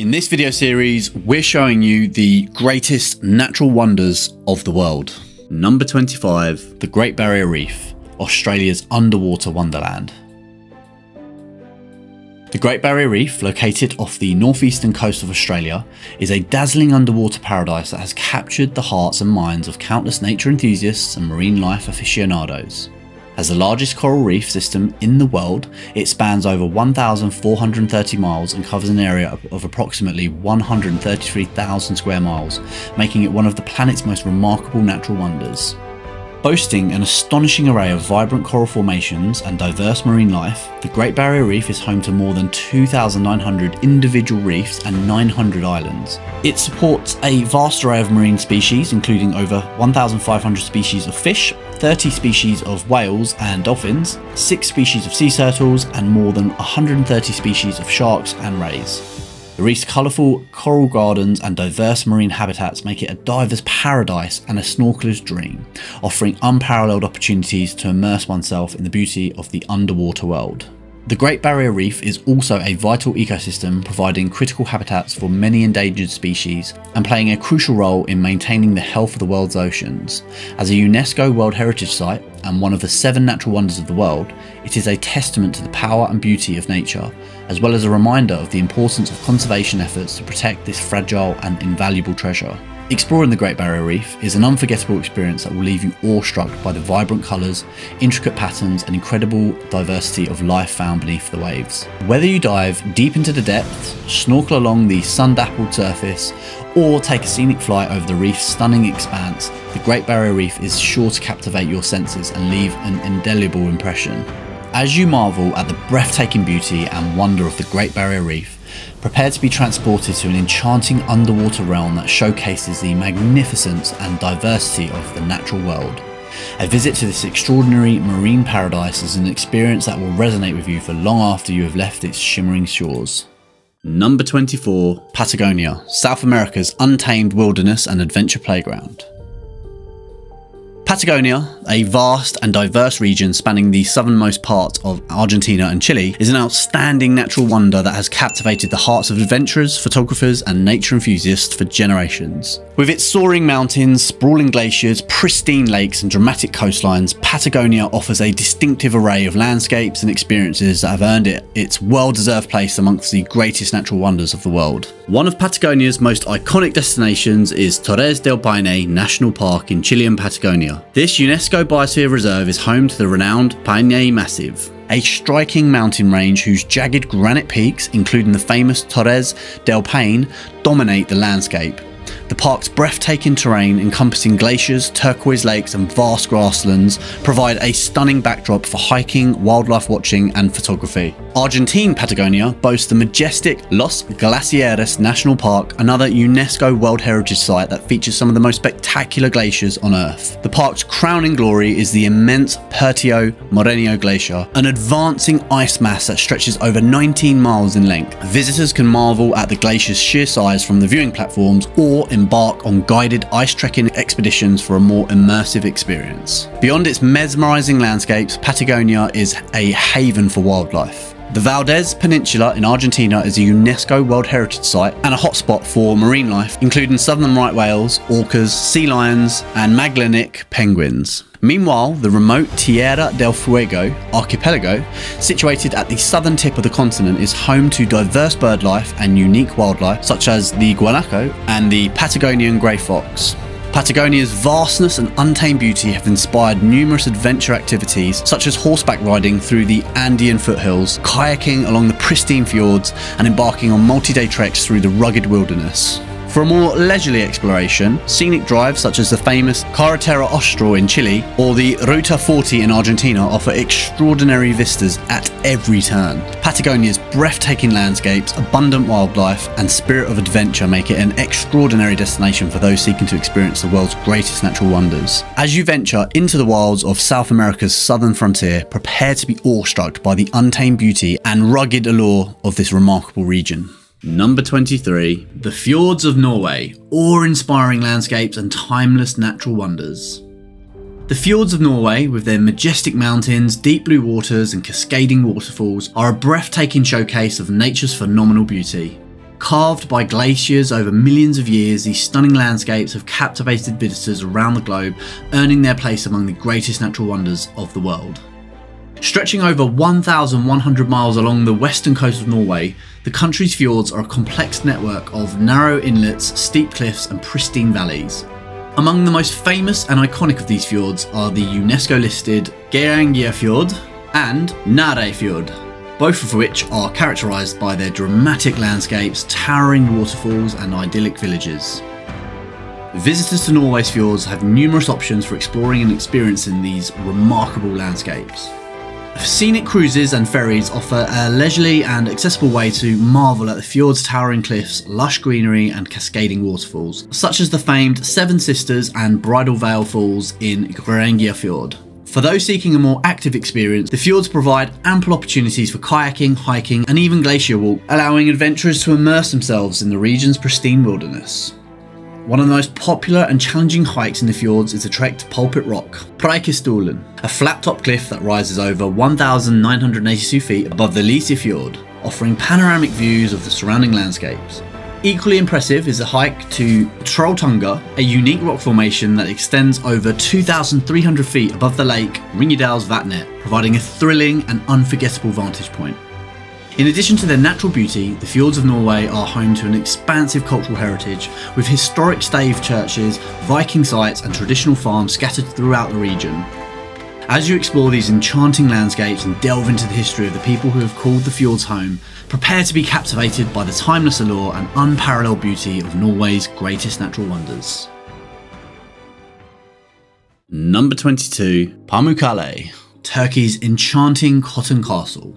In this video series, we're showing you the greatest natural wonders of the world. Number 25, the Great Barrier Reef, Australia's underwater wonderland. The Great Barrier Reef, located off the northeastern coast of Australia, is a dazzling underwater paradise that has captured the hearts and minds of countless nature enthusiasts and marine life aficionados. As the largest coral reef system in the world, it spans over 1,430 miles and covers an area of approximately 133,000 square miles, making it one of the planet's most remarkable natural wonders. Boasting an astonishing array of vibrant coral formations and diverse marine life, the Great Barrier Reef is home to more than 2,900 individual reefs and 900 islands. It supports a vast array of marine species, including over 1,500 species of fish, 30 species of whales and dolphins, 6 species of sea turtles, and more than 130 species of sharks and rays. The reef's colourful coral gardens and diverse marine habitats make it a diver's paradise and a snorkeler's dream, offering unparalleled opportunities to immerse oneself in the beauty of the underwater world. The Great Barrier Reef is also a vital ecosystem providing critical habitats for many endangered species and playing a crucial role in maintaining the health of the world's oceans. As a UNESCO World Heritage Site and one of the seven natural wonders of the world, it is a testament to the power and beauty of nature, as well as a reminder of the importance of conservation efforts to protect this fragile and invaluable treasure. Exploring the Great Barrier Reef is an unforgettable experience that will leave you awestruck by the vibrant colours, intricate patterns, and incredible diversity of life found beneath the waves. Whether you dive deep into the depths, snorkel along the sun dappled surface, or take a scenic flight over the reef's stunning expanse, the Great Barrier Reef is sure to captivate your senses and leave an indelible impression. As you marvel at the breathtaking beauty and wonder of the Great Barrier Reef, prepare to be transported to an enchanting underwater realm that showcases the magnificence and diversity of the natural world. A visit to this extraordinary marine paradise is an experience that will resonate with you for long after you have left its shimmering shores. Number 24 Patagonia, South America's untamed wilderness and adventure playground. Patagonia, a vast and diverse region spanning the southernmost part of Argentina and Chile, is an outstanding natural wonder that has captivated the hearts of adventurers, photographers, and nature enthusiasts for generations. With its soaring mountains, sprawling glaciers, pristine lakes, and dramatic coastlines, Patagonia offers a distinctive array of landscapes and experiences that have earned it its well deserved place amongst the greatest natural wonders of the world. One of Patagonia's most iconic destinations is Torres del Paine National Park in Chilean Patagonia. This UNESCO Biosphere Reserve is home to the renowned Paine Massif, a striking mountain range whose jagged granite peaks, including the famous Torres del Paine, dominate the landscape. The park's breathtaking terrain, encompassing glaciers, turquoise lakes, and vast grasslands, provide a stunning backdrop for hiking, wildlife watching, and photography. Argentine Patagonia boasts the majestic Los Glaciares National Park, another UNESCO World Heritage Site that features some of the most spectacular glaciers on Earth. The park's crowning glory is the immense Perito Moreno Glacier, an advancing ice mass that stretches over 19 miles in length. Visitors can marvel at the glacier's sheer size from the viewing platforms or embark on guided ice trekking expeditions for a more immersive experience. Beyond its mesmerizing landscapes, Patagonia is a haven for wildlife. The Valdés Peninsula in Argentina is a UNESCO World Heritage Site and a hotspot for marine life, including southern right whales, orcas, sea lions, and Magellanic penguins. Meanwhile, the remote Tierra del Fuego archipelago, situated at the southern tip of the continent, is home to diverse bird life and unique wildlife such as the guanaco and the Patagonian grey fox. Patagonia's vastness and untamed beauty have inspired numerous adventure activities such as horseback riding through the Andean foothills, kayaking along the pristine fjords, and embarking on multi-day treks through the rugged wilderness. For a more leisurely exploration, scenic drives such as the famous Carretera Austral in Chile or the Ruta 40 in Argentina offer extraordinary vistas at every turn. Patagonia's breathtaking landscapes, abundant wildlife, and spirit of adventure make it an extraordinary destination for those seeking to experience the world's greatest natural wonders. As you venture into the wilds of South America's southern frontier, prepare to be awestruck by the untamed beauty and rugged allure of this remarkable region. Number 23. The Fjords of Norway, awe-inspiring landscapes and timeless natural wonders. The fjords of Norway, with their majestic mountains, deep blue waters and cascading waterfalls, are a breathtaking showcase of nature's phenomenal beauty. Carved by glaciers over millions of years, these stunning landscapes have captivated visitors around the globe, earning their place among the greatest natural wonders of the world. Stretching over 1,100 miles along the western coast of Norway, the country's fjords are a complex network of narrow inlets, steep cliffs, and pristine valleys. Among the most famous and iconic of these fjords are the UNESCO listed Geirangerfjord and Nærøyfjord, both of which are characterised by their dramatic landscapes, towering waterfalls, and idyllic villages. Visitors to Norway's fjords have numerous options for exploring and experiencing these remarkable landscapes. Scenic cruises and ferries offer a leisurely and accessible way to marvel at the fjord's towering cliffs, lush greenery, and cascading waterfalls, such as the famed Seven Sisters and Bridal Veil Falls in Geirangerfjord. For those seeking a more active experience, the fjords provide ample opportunities for kayaking, hiking, and even glacier walk, allowing adventurers to immerse themselves in the region's pristine wilderness. One of the most popular and challenging hikes in the fjords is the trek to Pulpit Rock, Preikestolen, a flat-top cliff that rises over 1,982 feet above the Lyse Fjord, offering panoramic views of the surrounding landscapes. Equally impressive is the hike to Trolltunga, a unique rock formation that extends over 2,300 feet above the lake Ringedalsvatnet, providing a thrilling and unforgettable vantage point. In addition to their natural beauty, the fjords of Norway are home to an expansive cultural heritage with historic stave churches, Viking sites, and traditional farms scattered throughout the region. As you explore these enchanting landscapes and delve into the history of the people who have called the fjords home, prepare to be captivated by the timeless allure and unparalleled beauty of Norway's greatest natural wonders. Number 22 Pamukkale, Turkey's enchanting cotton castle.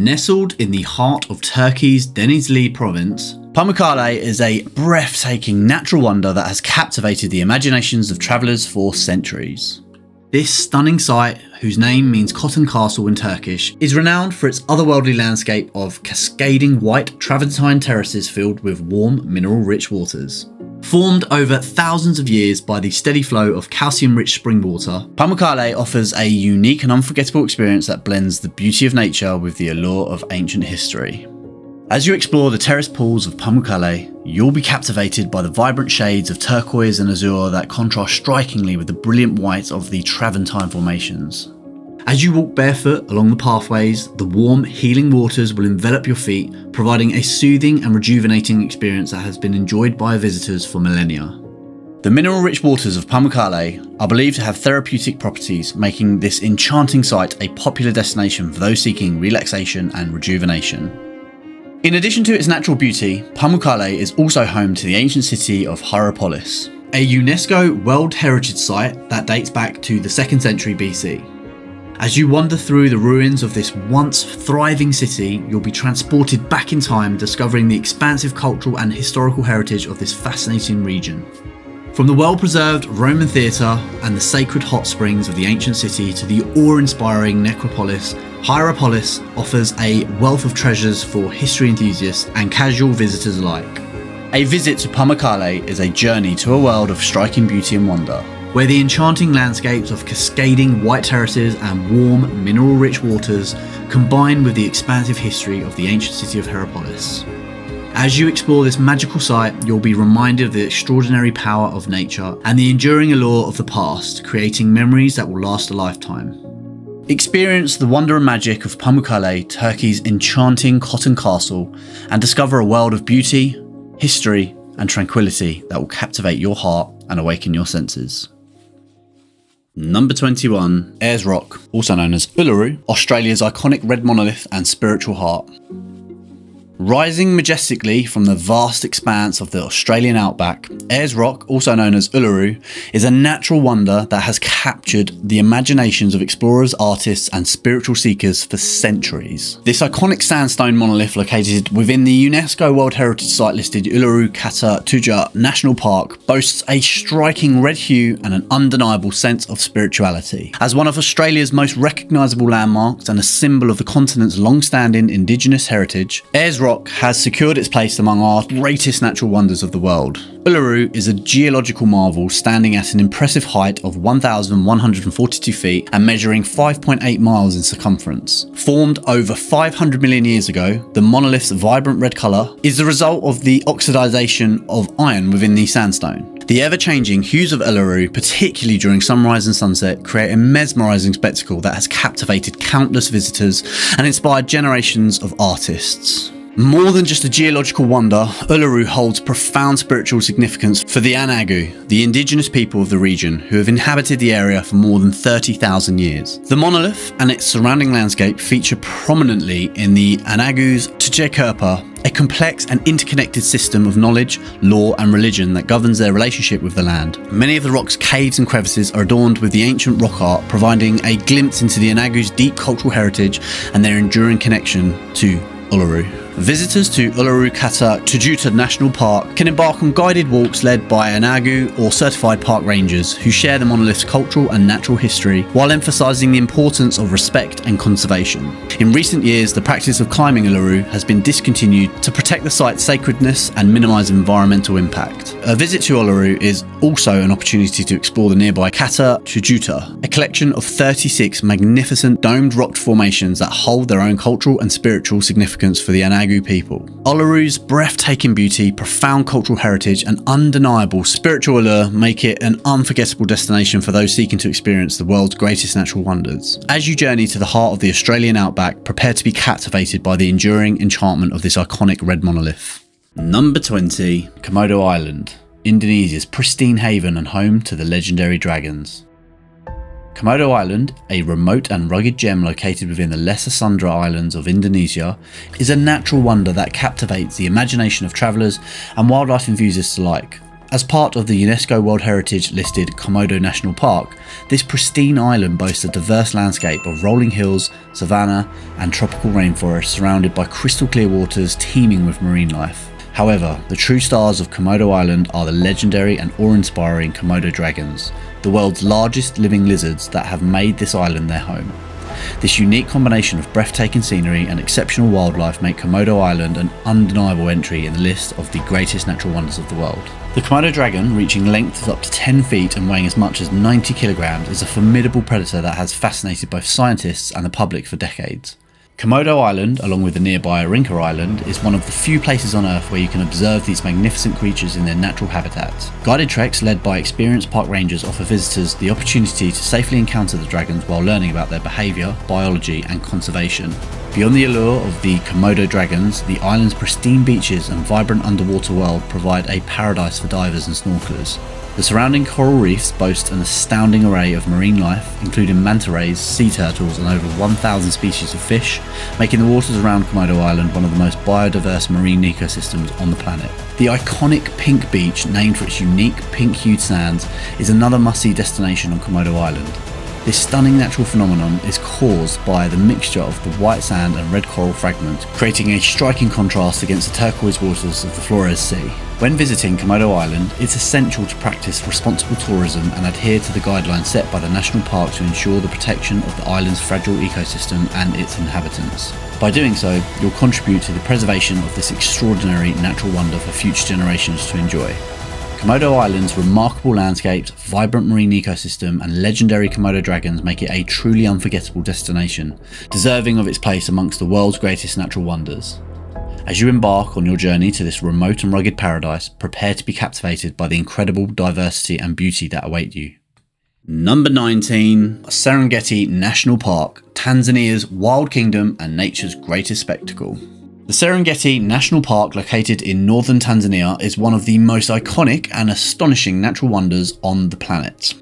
Nestled in the heart of Turkey's Denizli province, Pamukkale is a breathtaking natural wonder that has captivated the imaginations of travellers for centuries. This stunning site, whose name means cotton castle in Turkish, is renowned for its otherworldly landscape of cascading white travertine terraces filled with warm, mineral rich waters. Formed over thousands of years by the steady flow of calcium-rich spring water, Pamukkale offers a unique and unforgettable experience that blends the beauty of nature with the allure of ancient history. As you explore the terraced pools of Pamukkale, you'll be captivated by the vibrant shades of turquoise and azure that contrast strikingly with the brilliant white of the Travertine formations. As you walk barefoot along the pathways, the warm, healing waters will envelop your feet, providing a soothing and rejuvenating experience that has been enjoyed by visitors for millennia. The mineral rich waters of Pamukkale are believed to have therapeutic properties, making this enchanting site a popular destination for those seeking relaxation and rejuvenation. In addition to its natural beauty, Pamukkale is also home to the ancient city of Hierapolis, a UNESCO World Heritage Site that dates back to the 2nd century BC. As you wander through the ruins of this once thriving city, you'll be transported back in time, discovering the expansive cultural and historical heritage of this fascinating region. From the well preserved Roman theatre and the sacred hot springs of the ancient city to the awe inspiring necropolis, Hierapolis offers a wealth of treasures for history enthusiasts and casual visitors alike. A visit to Pamukkale is a journey to a world of striking beauty and wonder, where the enchanting landscapes of cascading white terraces and warm, mineral rich waters combine with the expansive history of the ancient city of Hierapolis. As you explore this magical site, you'll be reminded of the extraordinary power of nature and the enduring allure of the past, creating memories that will last a lifetime. Experience the wonder and magic of Pamukkale, Turkey's enchanting cotton castle, and discover a world of beauty, history, and tranquility that will captivate your heart and awaken your senses. Number 21, Ayers Rock, also known as Uluru, Australia's iconic red monolith and spiritual heart. Rising majestically from the vast expanse of the Australian outback, Ayers Rock, also known as Uluru, is a natural wonder that has captured the imaginations of explorers, artists, and spiritual seekers for centuries. This iconic sandstone monolith, located within the UNESCO World Heritage Site listed Uluru Kata Tjuta National Park, boasts a striking red hue and an undeniable sense of spirituality. As one of Australia's most recognisable landmarks and a symbol of the continent's long standing Indigenous heritage, Ayers Rock rock has secured its place among our greatest natural wonders of the world. Uluru is a geological marvel standing at an impressive height of 1,142 feet and measuring 5.8 miles in circumference. Formed over 500 million years ago, the monolith's vibrant red colour is the result of the oxidization of iron within the sandstone. The ever-changing hues of Uluru, particularly during sunrise and sunset, create a mesmerising spectacle that has captivated countless visitors and inspired generations of artists. More than just a geological wonder, Uluru holds profound spiritual significance for the Anangu, the indigenous people of the region who have inhabited the area for more than 30,000 years. The monolith and its surrounding landscape feature prominently in the Anangu's Tjukurpa, a complex and interconnected system of knowledge, law, and religion that governs their relationship with the land. Many of the rock's caves and crevices are adorned with the ancient rock art, providing a glimpse into the Anangu's deep cultural heritage and their enduring connection to Uluru. Visitors to Uluru Kata Tjuta National Park can embark on guided walks led by Anangu or certified park rangers who share the monolith's cultural and natural history while emphasising the importance of respect and conservation. In recent years, the practice of climbing Uluru has been discontinued to protect the site's sacredness and minimise environmental impact. A visit to Uluru is also an opportunity to explore the nearby Kata Tjuta, a collection of 36 magnificent domed rock formations that hold their own cultural and spiritual significance for the Anangu people. Uluru's breathtaking beauty, profound cultural heritage, and undeniable spiritual allure make it an unforgettable destination for those seeking to experience the world's greatest natural wonders. As you journey to the heart of the Australian outback, prepare to be captivated by the enduring enchantment of this iconic red monolith. Number 20, Komodo Island, Indonesia's pristine haven and home to the legendary dragons. Komodo Island, a remote and rugged gem located within the Lesser Sunda Islands of Indonesia, is a natural wonder that captivates the imagination of travellers and wildlife enthusiasts alike. As part of the UNESCO World Heritage listed Komodo National Park, this pristine island boasts a diverse landscape of rolling hills, savanna, and tropical rainforests surrounded by crystal clear waters teeming with marine life. However, the true stars of Komodo Island are the legendary and awe-inspiring Komodo dragons, the world's largest living lizards that have made this island their home. This unique combination of breathtaking scenery and exceptional wildlife make Komodo Island an undeniable entry in the list of the greatest natural wonders of the world. The Komodo dragon, reaching lengths of up to 10 feet and weighing as much as 90 kilograms, is a formidable predator that has fascinated both scientists and the public for decades. Komodo Island, along with the nearby Arinka Island, is one of the few places on Earth where you can observe these magnificent creatures in their natural habitats. Guided treks led by experienced park rangers offer visitors the opportunity to safely encounter the dragons while learning about their behaviour, biology and conservation. Beyond the allure of the Komodo dragons, the island's pristine beaches and vibrant underwater world provide a paradise for divers and snorkelers. The surrounding coral reefs boast an astounding array of marine life, including manta rays, sea turtles, and over 1,000 species of fish, making the waters around Komodo Island one of the most biodiverse marine ecosystems on the planet. The iconic Pink Beach, named for its unique pink hued sands, is another must see destination on Komodo Island. This stunning natural phenomenon is caused by the mixture of the white sand and red coral fragment, creating a striking contrast against the turquoise waters of the Flores Sea. When visiting Komodo Island, it's essential to practice responsible tourism and adhere to the guidelines set by the National Park to ensure the protection of the island's fragile ecosystem and its inhabitants. By doing so, you'll contribute to the preservation of this extraordinary natural wonder for future generations to enjoy. Komodo Island's remarkable landscapes, vibrant marine ecosystem, and legendary Komodo dragons make it a truly unforgettable destination, deserving of its place amongst the world's greatest natural wonders. As you embark on your journey to this remote and rugged paradise, prepare to be captivated by the incredible diversity and beauty that await you. Number 19, Serengeti National Park, Tanzania's wild kingdom and nature's greatest spectacle. The Serengeti National Park, located in northern Tanzania, is one of the most iconic and astonishing natural wonders on the planet.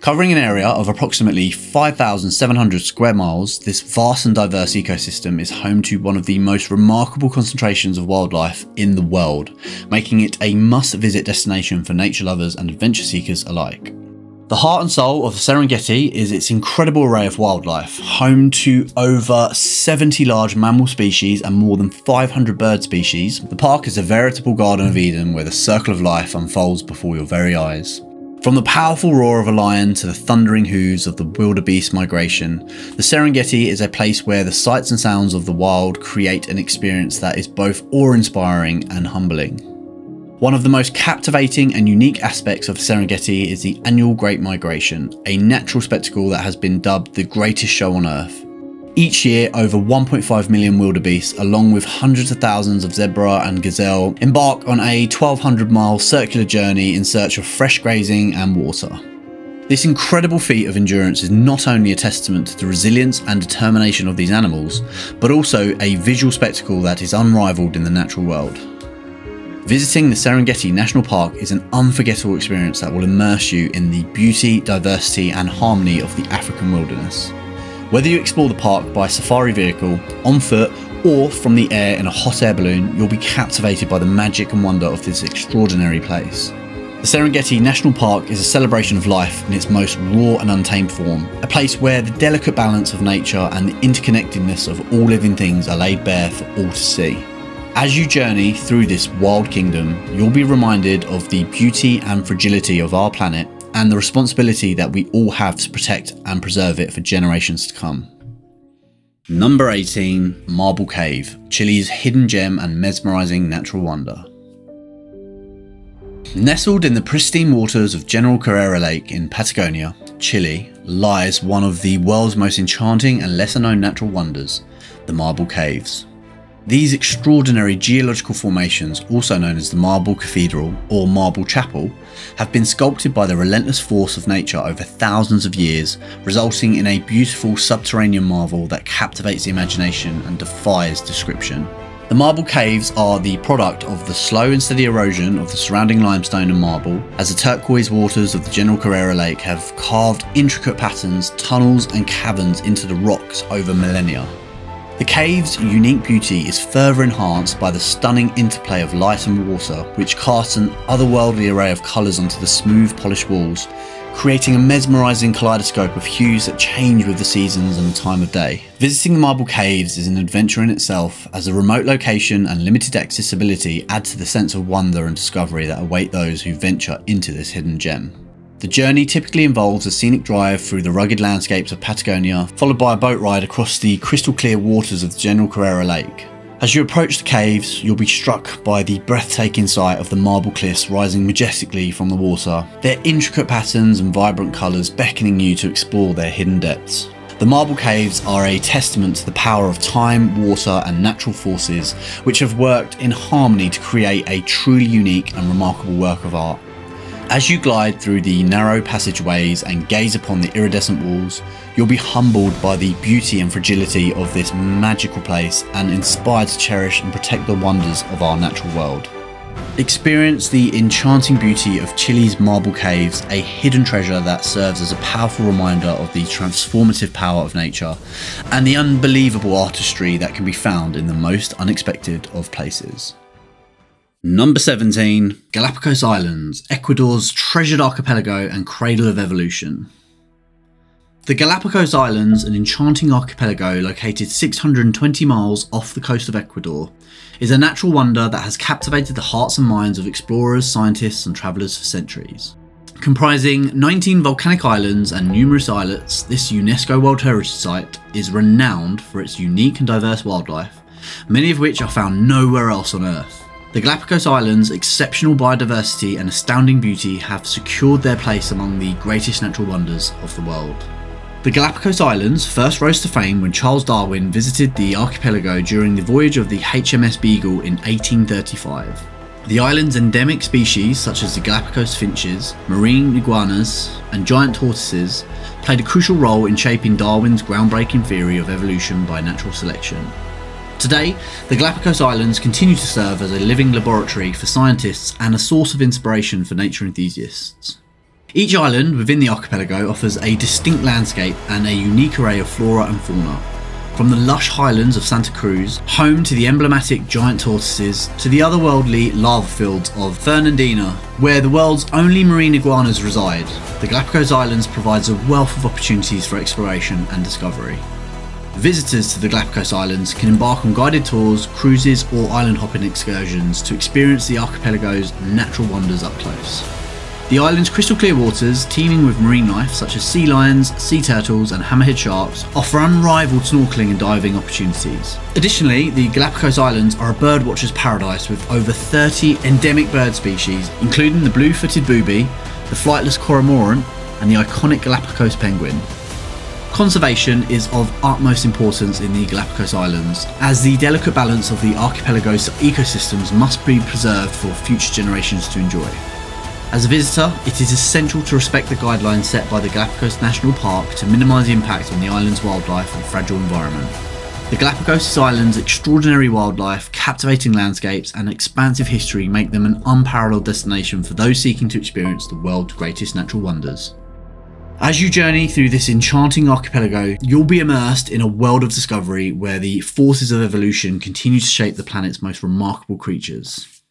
Covering an area of approximately 5,700 square miles, this vast and diverse ecosystem is home to one of the most remarkable concentrations of wildlife in the world, making it a must visit destination for nature lovers and adventure seekers alike. The heart and soul of the Serengeti is its incredible array of wildlife, home to over 70 large mammal species and more than 500 bird species. The park is a veritable Garden of Eden where the circle of life unfolds before your very eyes. From the powerful roar of a lion to the thundering hooves of the wildebeest migration, the Serengeti is a place where the sights and sounds of the wild create an experience that is both awe-inspiring and humbling. One of the most captivating and unique aspects of Serengeti is the annual Great Migration, a natural spectacle that has been dubbed the greatest show on earth. Each year, over 1.5 million wildebeest, along with hundreds of thousands of zebra and gazelle, embark on a 1200 mile circular journey in search of fresh grazing and water. This incredible feat of endurance is not only a testament to the resilience and determination of these animals, but also a visual spectacle that is unrivaled in the natural world. Visiting the Serengeti National Park is an unforgettable experience that will immerse you in the beauty, diversity and harmony of the African wilderness. Whether you explore the park by safari vehicle, on foot or from the air in a hot air balloon, you'll be captivated by the magic and wonder of this extraordinary place. The Serengeti National Park is a celebration of life in its most raw and untamed form, a place where the delicate balance of nature and the interconnectedness of all living things are laid bare for all to see. As you journey through this wild kingdom, you'll be reminded of the beauty and fragility of our planet and the responsibility that we all have to protect and preserve it for generations to come. Number 18 Marble Cave, Chile's hidden gem and mesmerising natural wonder. Nestled in the pristine waters of General Carrera Lake in Patagonia, Chile, lies one of the world's most enchanting and lesser known natural wonders, the Marble Caves. These extraordinary geological formations, also known as the Marble Cathedral or Marble Chapel, have been sculpted by the relentless force of nature over thousands of years, resulting in a beautiful subterranean marvel that captivates the imagination and defies description. The marble caves are the product of the slow and steady erosion of the surrounding limestone and marble, as the turquoise waters of the General Carrera Lake have carved intricate patterns, tunnels and caverns into the rocks over millennia. The cave's unique beauty is further enhanced by the stunning interplay of light and water, which casts an otherworldly array of colours onto the smooth, polished walls, creating a mesmerising kaleidoscope of hues that change with the seasons and the time of day. Visiting the Marble Caves is an adventure in itself, as the remote location and limited accessibility add to the sense of wonder and discovery that await those who venture into this hidden gem. The journey typically involves a scenic drive through the rugged landscapes of Patagonia, followed by a boat ride across the crystal clear waters of the General Carrera Lake. As you approach the caves, you'll be struck by the breathtaking sight of the marble cliffs rising majestically from the water, their intricate patterns and vibrant colours beckoning you to explore their hidden depths. The marble caves are a testament to the power of time, water and natural forces which have worked in harmony to create a truly unique and remarkable work of art. As you glide through the narrow passageways and gaze upon the iridescent walls, you'll be humbled by the beauty and fragility of this magical place and inspired to cherish and protect the wonders of our natural world. Experience the enchanting beauty of Chile's marble caves, a hidden treasure that serves as a powerful reminder of the transformative power of nature and the unbelievable artistry that can be found in the most unexpected of places. Number 17 Galapagos Islands, Ecuador's treasured archipelago and cradle of evolution. The Galapagos Islands, an enchanting archipelago located 620 miles off the coast of Ecuador, is a natural wonder that has captivated the hearts and minds of explorers, scientists, and travellers for centuries. Comprising 19 volcanic islands and numerous islets, this UNESCO World Heritage Site is renowned for its unique and diverse wildlife, many of which are found nowhere else on Earth. The Galapagos Islands' exceptional biodiversity and astounding beauty have secured their place among the greatest natural wonders of the world. The Galapagos Islands first rose to fame when Charles Darwin visited the archipelago during the voyage of the HMS Beagle in 1835. The island's endemic species, such as the Galapagos finches, marine iguanas, and giant tortoises, played a crucial role in shaping Darwin's groundbreaking theory of evolution by natural selection. Today, the Galapagos Islands continue to serve as a living laboratory for scientists and a source of inspiration for nature enthusiasts. Each island within the archipelago offers a distinct landscape and a unique array of flora and fauna. From the lush highlands of Santa Cruz, home to the emblematic giant tortoises, to the otherworldly lava fields of Fernandina, where the world's only marine iguanas reside, the Galapagos Islands provides a wealth of opportunities for exploration and discovery. Visitors to the Galapagos Islands can embark on guided tours, cruises or island hopping excursions to experience the archipelago's natural wonders up close. The island's crystal clear waters, teeming with marine life such as sea lions, sea turtles, and hammerhead sharks, offer unrivaled snorkeling and diving opportunities. Additionally, the Galapagos Islands are a birdwatcher's paradise with over 30 endemic bird species, including the blue footed booby, the flightless cormorant, and the iconic Galapagos penguin. Conservation is of utmost importance in the Galapagos Islands, as the delicate balance of the archipelago's ecosystems must be preserved for future generations to enjoy. As a visitor, it is essential to respect the guidelines set by the Galapagos National Park to minimise the impact on the island's wildlife and fragile environment. The Galapagos Islands' extraordinary wildlife, captivating landscapes, and expansive history make them an unparalleled destination for those seeking to experience the world's greatest natural wonders. As you journey through this enchanting archipelago, you'll be immersed in a world of discovery where the forces of evolution continue to shape the planet's most remarkable creatures.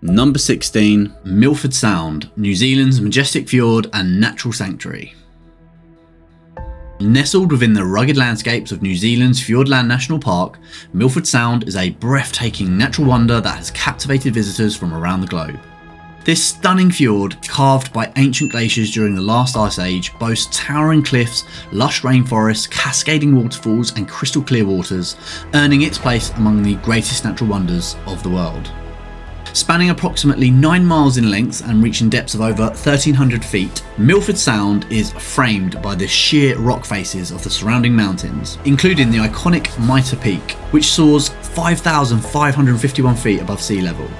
Number 16, Milford Sound, New Zealand's majestic fjord and natural sanctuary. Nestled within the rugged landscapes of New Zealand's Fiordland National Park, Milford Sound is a breathtaking natural wonder that has captivated visitors from around the globe. This stunning fjord, carved by ancient glaciers during the last ice age, boasts towering cliffs, lush rainforests, cascading waterfalls and crystal clear waters, earning its place among the greatest natural wonders of the world. Spanning approximately 9 miles in length and reaching depths of over 1300 feet, Milford Sound is framed by the sheer rock faces of the surrounding mountains, including the iconic Mitre Peak, which soars 5,551 feet above sea level.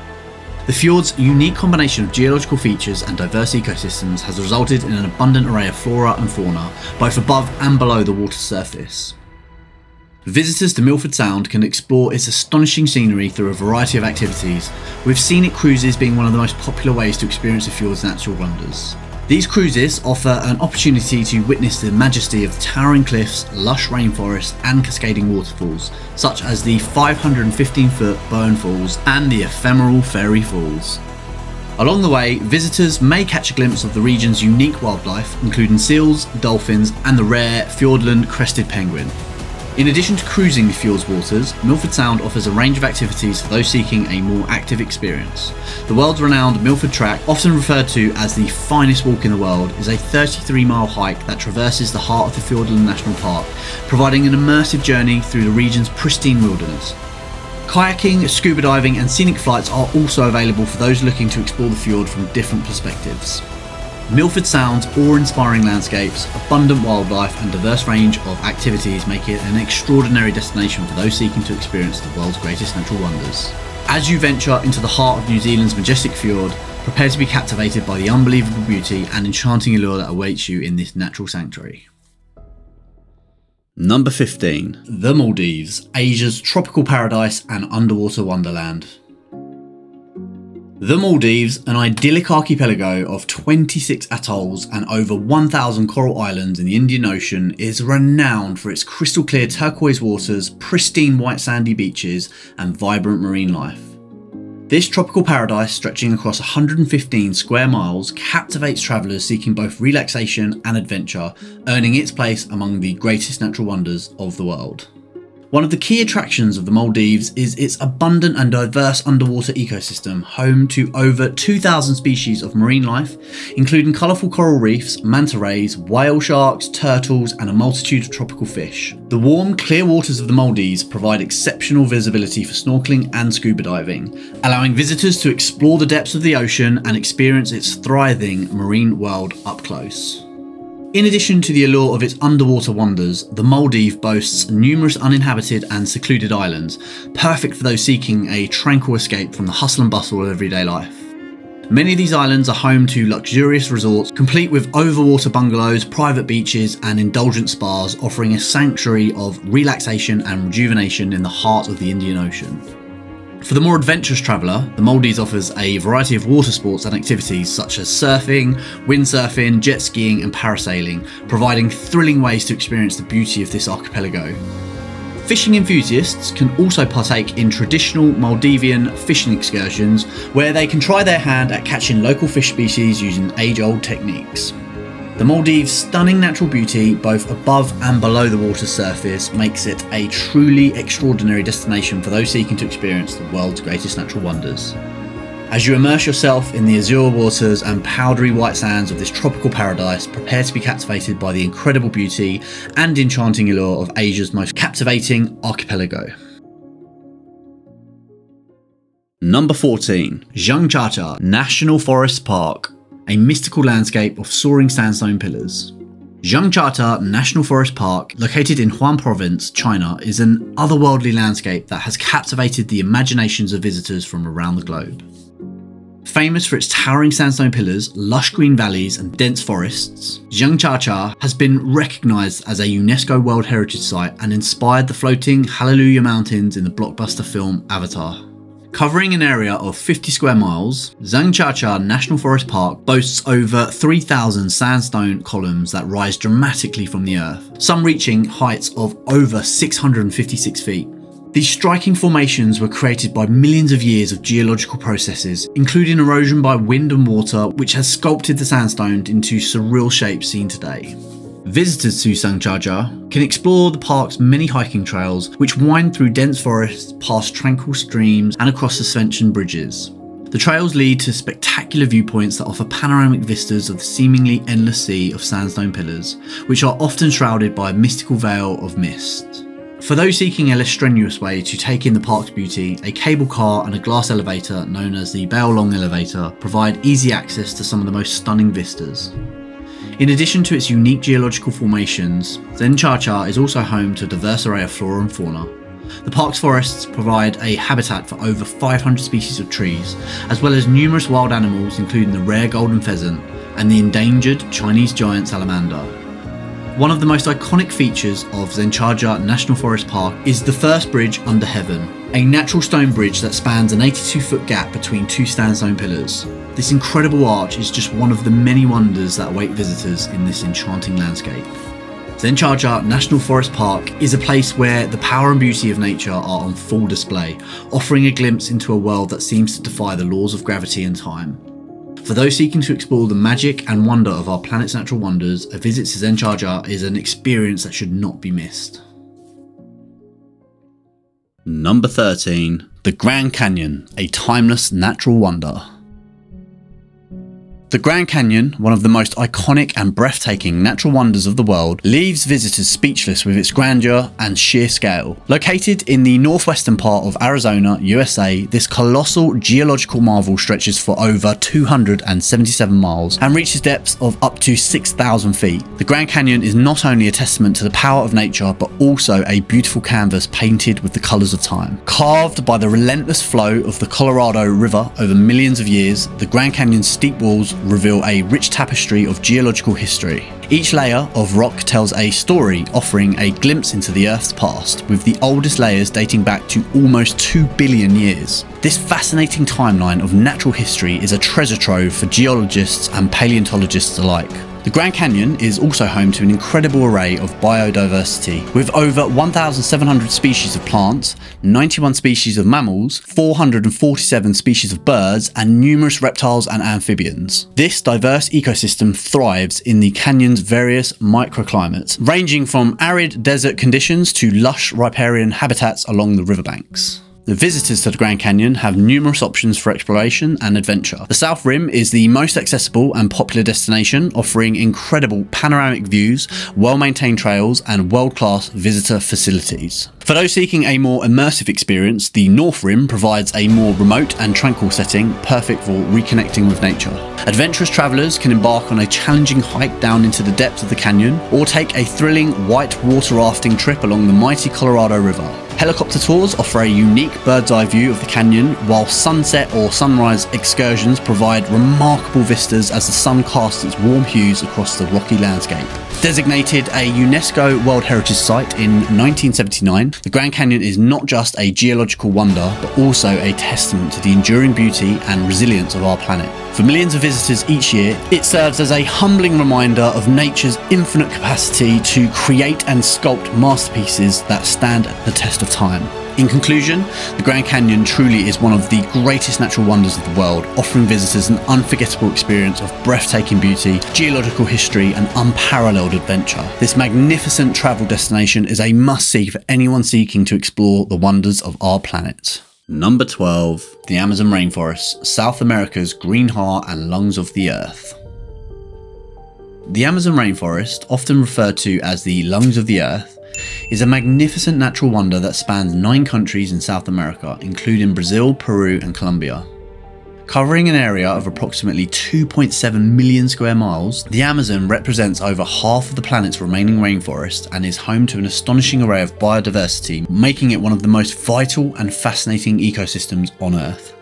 The fjord's unique combination of geological features and diverse ecosystems has resulted in an abundant array of flora and fauna, both above and below the water's surface. Visitors to Milford Sound can explore its astonishing scenery through a variety of activities, with scenic cruises being one of the most popular ways to experience the fjord's natural wonders. These cruises offer an opportunity to witness the majesty of towering cliffs, lush rainforests and cascading waterfalls, such as the 515 foot Bowen Falls and the ephemeral Fairy Falls. Along the way, visitors may catch a glimpse of the region's unique wildlife, including seals, dolphins and the rare Fiordland crested penguin. In addition to cruising the fjord's waters, Milford Sound offers a range of activities for those seeking a more active experience. The world-renowned Milford Track, often referred to as the finest walk in the world, is a 33 mile hike that traverses the heart of the Fiordland National Park, providing an immersive journey through the region's pristine wilderness. Kayaking, scuba diving and scenic flights are also available for those looking to explore the fjord from different perspectives. Milford Sound's awe-inspiring landscapes, abundant wildlife and diverse range of activities make it an extraordinary destination for those seeking to experience the world's greatest natural wonders. As you venture into the heart of New Zealand's majestic fjord, prepare to be captivated by the unbelievable beauty and enchanting allure that awaits you in this natural sanctuary. Number 15. The Maldives, Asia's tropical paradise and underwater wonderland. The Maldives, an idyllic archipelago of 26 atolls and over 1,000 coral islands in the Indian Ocean, is renowned for its crystal clear turquoise waters, pristine white sandy beaches, and vibrant marine life. This tropical paradise, stretching across 115 square miles, captivates travellers seeking both relaxation and adventure, earning its place among the greatest natural wonders of the world. One of the key attractions of the Maldives is its abundant and diverse underwater ecosystem, home to over 2,000 species of marine life, including colourful coral reefs, manta rays, whale sharks, turtles, and a multitude of tropical fish. The warm, clear waters of the Maldives provide exceptional visibility for snorkeling and scuba diving, allowing visitors to explore the depths of the ocean and experience its thriving marine world up close. In addition to the allure of its underwater wonders, the Maldives boasts numerous uninhabited and secluded islands, perfect for those seeking a tranquil escape from the hustle and bustle of everyday life. Many of these islands are home to luxurious resorts, complete with overwater bungalows, private beaches, and indulgent spas, offering a sanctuary of relaxation and rejuvenation in the heart of the Indian Ocean. For the more adventurous traveller, the Maldives offers a variety of water sports and activities such as surfing, windsurfing, jet skiing, and parasailing, providing thrilling ways to experience the beauty of this archipelago. Fishing enthusiasts can also partake in traditional Maldivian fishing excursions where they can try their hand at catching local fish species using age old techniques. The Maldives' stunning natural beauty, both above and below the water's surface, makes it a truly extraordinary destination for those seeking to experience the world's greatest natural wonders. As you immerse yourself in the azure waters and powdery white sands of this tropical paradise, prepare to be captivated by the incredible beauty and enchanting allure of Asia's most captivating archipelago. Number 14, Zhangjiajie National Forest Park, a mystical landscape of soaring sandstone pillars. Zhangjiajie National Forest Park, located in Hunan Province, China, is an otherworldly landscape that has captivated the imaginations of visitors from around the globe. Famous for its towering sandstone pillars, lush green valleys, and dense forests, Zhangjiajie has been recognised as a UNESCO World Heritage Site and inspired the floating Hallelujah Mountains in the blockbuster film Avatar. Covering an area of 50 square miles, Zhangjiajie National Forest Park boasts over 3,000 sandstone columns that rise dramatically from the earth, some reaching heights of over 656 feet. These striking formations were created by millions of years of geological processes, including erosion by wind and water, which has sculpted the sandstone into surreal shapes seen today. Visitors to Zhangjiajie can explore the park's many hiking trails, which wind through dense forests, past tranquil streams, and across suspension bridges. The trails lead to spectacular viewpoints that offer panoramic vistas of the seemingly endless sea of sandstone pillars, which are often shrouded by a mystical veil of mist. For those seeking a less strenuous way to take in the park's beauty, a cable car and a glass elevator known as the Bailong Elevator provide easy access to some of the most stunning vistas. In addition to its unique geological formations, Zhangjiajie is also home to a diverse array of flora and fauna. The park's forests provide a habitat for over 500 species of trees, as well as numerous wild animals including the rare golden pheasant and the endangered Chinese giant salamander. One of the most iconic features of Zhangjiajie National Forest Park is the first bridge under heaven, a natural stone bridge that spans an 82 foot gap between two sandstone pillars. This incredible arch is just one of the many wonders that await visitors in this enchanting landscape. Zhangjiajie National Forest Park is a place where the power and beauty of nature are on full display, offering a glimpse into a world that seems to defy the laws of gravity and time. For those seeking to explore the magic and wonder of our planet's natural wonders, a visit to Zhangjiajie is an experience that should not be missed. Number 13, the Grand Canyon, a timeless natural wonder. The Grand Canyon, one of the most iconic and breathtaking natural wonders of the world, leaves visitors speechless with its grandeur and sheer scale. Located in the northwestern part of Arizona, USA, this colossal geological marvel stretches for over 277 miles and reaches depths of up to 6,000 feet. The Grand Canyon is not only a testament to the power of nature, but also a beautiful canvas painted with the colours of time. Carved by the relentless flow of the Colorado River over millions of years, the Grand Canyon's steep walls reveal a rich tapestry of geological history. Each layer of rock tells a story, offering a glimpse into the Earth's past, with the oldest layers dating back to almost 2 billion years. This fascinating timeline of natural history is a treasure trove for geologists and paleontologists alike. The Grand Canyon is also home to an incredible array of biodiversity, with over 1,700 species of plants, 91 species of mammals, 447 species of birds, and numerous reptiles and amphibians. This diverse ecosystem thrives in the canyon's various microclimates, ranging from arid desert conditions to lush riparian habitats along the riverbanks. The visitors to the Grand Canyon have numerous options for exploration and adventure. The South Rim is the most accessible and popular destination, offering incredible panoramic views, well-maintained trails, and world-class visitor facilities. For those seeking a more immersive experience, the North Rim provides a more remote and tranquil setting, perfect for reconnecting with nature. Adventurous travellers can embark on a challenging hike down into the depths of the canyon, or take a thrilling white water rafting trip along the mighty Colorado River. Helicopter tours offer a unique bird's eye view of the canyon, while sunset or sunrise excursions provide remarkable vistas as the sun casts its warm hues across the rocky landscape. Designated a UNESCO World Heritage Site in 1979, the Grand Canyon is not just a geological wonder, but also a testament to the enduring beauty and resilience of our planet. For millions of visitors each year, it serves as a humbling reminder of nature's infinite capacity to create and sculpt masterpieces that stand the test of time. In conclusion, the Grand Canyon truly is one of the greatest natural wonders of the world, offering visitors an unforgettable experience of breathtaking beauty, geological history, and unparalleled adventure. This magnificent travel destination is a must see for anyone seeking to explore the wonders of our planet. Number 12. The Amazon Rainforest, South America's green heart and lungs of the earth. The Amazon rainforest, often referred to as the lungs of the earth, is a magnificent natural wonder that spans nine countries in South America, including Brazil, Peru, and Colombia. Covering an area of approximately 2.7 million square miles, the Amazon represents over half of the planet's remaining rainforest and is home to an astonishing array of biodiversity, making it one of the most vital and fascinating ecosystems on Earth.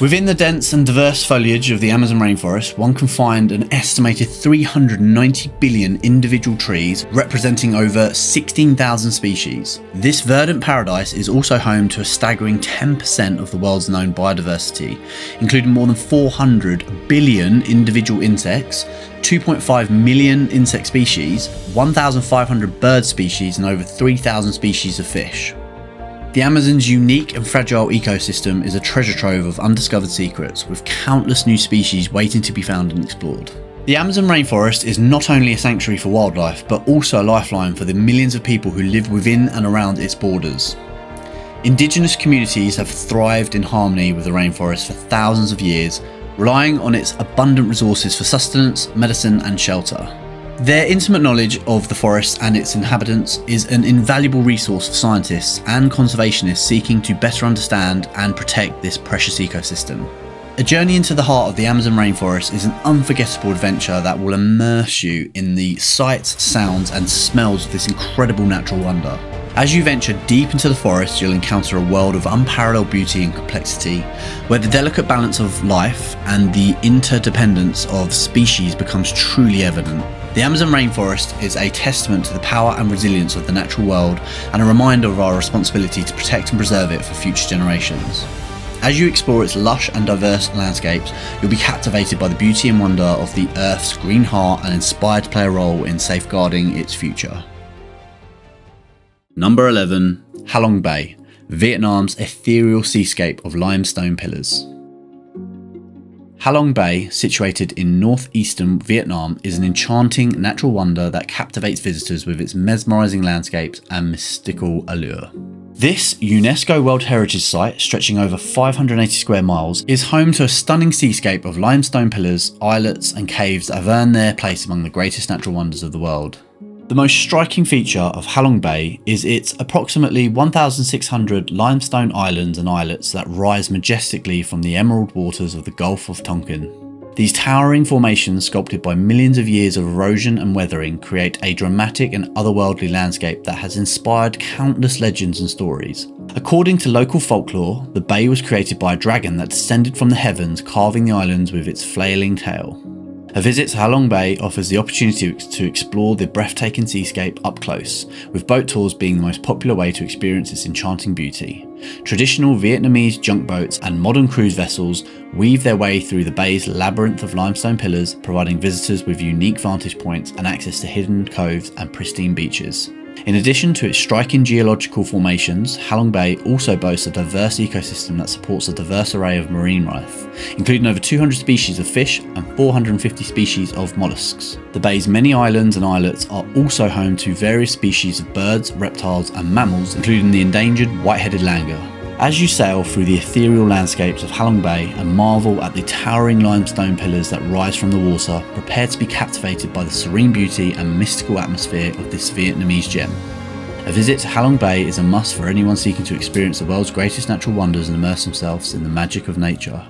Within the dense and diverse foliage of the Amazon rainforest, one can find an estimated 390 billion individual trees representing over 16,000 species. This verdant paradise is also home to a staggering 10% of the world's known biodiversity, including more than 400 billion individual insects, 2.5 million insect species, 1,500 bird species, and over 3,000 species of fish. The Amazon's unique and fragile ecosystem is a treasure trove of undiscovered secrets, with countless new species waiting to be found and explored. The Amazon rainforest is not only a sanctuary for wildlife, but also a lifeline for the millions of people who live within and around its borders. Indigenous communities have thrived in harmony with the rainforest for thousands of years, relying on its abundant resources for sustenance, medicine, and shelter. Their intimate knowledge of the forest and its inhabitants is an invaluable resource for scientists and conservationists seeking to better understand and protect this precious ecosystem. A journey into the heart of the Amazon rainforest is an unforgettable adventure that will immerse you in the sights, sounds, and smells of this incredible natural wonder. As you venture deep into the forest, you'll encounter a world of unparalleled beauty and complexity, where the delicate balance of life and the interdependence of species becomes truly evident. The Amazon rainforest is a testament to the power and resilience of the natural world and a reminder of our responsibility to protect and preserve it for future generations. As you explore its lush and diverse landscapes, you'll be captivated by the beauty and wonder of the Earth's green heart and inspired to play a role in safeguarding its future. Number 11. Halong Bay, Vietnam's ethereal seascape of limestone pillars. Halong Bay, situated in northeastern Vietnam, is an enchanting natural wonder that captivates visitors with its mesmerising landscapes and mystical allure. This UNESCO World Heritage Site, stretching over 580 square miles, is home to a stunning seascape of limestone pillars, islets and caves that have earned their place among the greatest natural wonders of the world. The most striking feature of Halong Bay is its approximately 1,600 limestone islands and islets that rise majestically from the emerald waters of the Gulf of Tonkin. These towering formations, sculpted by millions of years of erosion and weathering, create a dramatic and otherworldly landscape that has inspired countless legends and stories. According to local folklore, the bay was created by a dragon that descended from the heavens, carving the islands with its flailing tail. A visit to Halong Bay offers the opportunity to explore the breathtaking seascape up close, with boat tours being the most popular way to experience its enchanting beauty. Traditional Vietnamese junk boats and modern cruise vessels weave their way through the bay's labyrinth of limestone pillars, providing visitors with unique vantage points and access to hidden coves and pristine beaches. In addition to its striking geological formations, Halong Bay also boasts a diverse ecosystem that supports a diverse array of marine life, including over 200 species of fish and 450 species of mollusks. The bay's many islands and islets are also home to various species of birds, reptiles and mammals, including the endangered white-headed langur. As you sail through the ethereal landscapes of Halong Bay and marvel at the towering limestone pillars that rise from the water, prepare to be captivated by the serene beauty and mystical atmosphere of this Vietnamese gem. A visit to Halong Bay is a must for anyone seeking to experience the world's greatest natural wonders and immerse themselves in the magic of nature.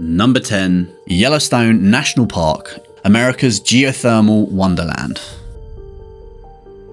Number 10. Yellowstone National Park, America's geothermal wonderland.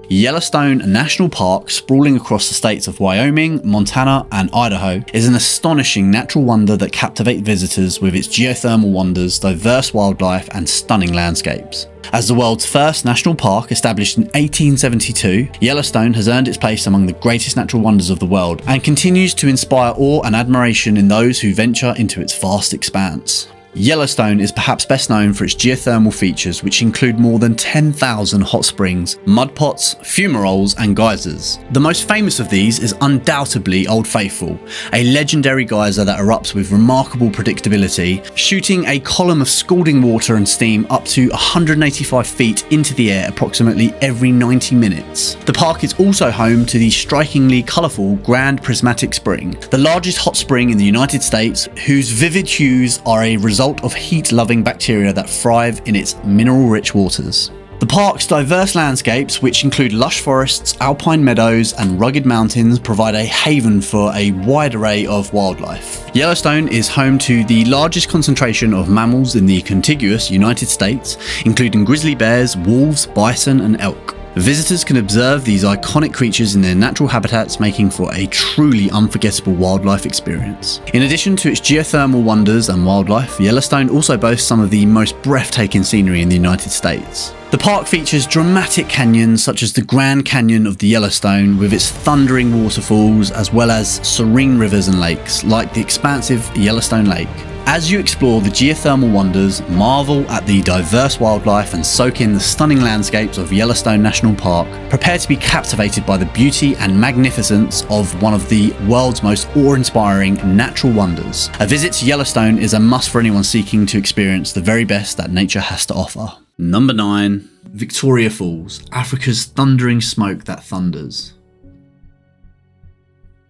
Yellowstone National Park, sprawling across the states of Wyoming, Montana, and Idaho, is an astonishing natural wonder that captivates visitors with its geothermal wonders, diverse wildlife, and stunning landscapes. As the world's first national park established in 1872, Yellowstone has earned its place among the greatest natural wonders of the world and continues to inspire awe and admiration in those who venture into its vast expanse. Yellowstone is perhaps best known for its geothermal features, which include more than 10,000 hot springs, mud pots, fumaroles, and geysers. The most famous of these is undoubtedly Old Faithful, a legendary geyser that erupts with remarkable predictability, shooting a column of scalding water and steam up to 185 feet into the air approximately every 90 minutes. The park is also home to the strikingly colourful Grand Prismatic Spring, the largest hot spring in the United States, whose vivid hues are a result result of heat-loving bacteria that thrive in its mineral-rich waters. The park's diverse landscapes, which include lush forests, alpine meadows, and rugged mountains, provide a haven for a wide array of wildlife. Yellowstone is home to the largest concentration of mammals in the contiguous United States, including grizzly bears, wolves, bison, and elk. Visitors can observe these iconic creatures in their natural habitats, making for a truly unforgettable wildlife experience. In addition to its geothermal wonders and wildlife, Yellowstone also boasts some of the most breathtaking scenery in the United States. The park features dramatic canyons such as the Grand Canyon of the Yellowstone with its thundering waterfalls as well as serene rivers and lakes like the expansive Yellowstone Lake. As you explore the geothermal wonders, marvel at the diverse wildlife and soak in the stunning landscapes of Yellowstone National Park, prepare to be captivated by the beauty and magnificence of one of the world's most awe-inspiring natural wonders. A visit to Yellowstone is a must for anyone seeking to experience the very best that nature has to offer. Number 9. Victoria Falls, Africa's thundering smoke that thunders.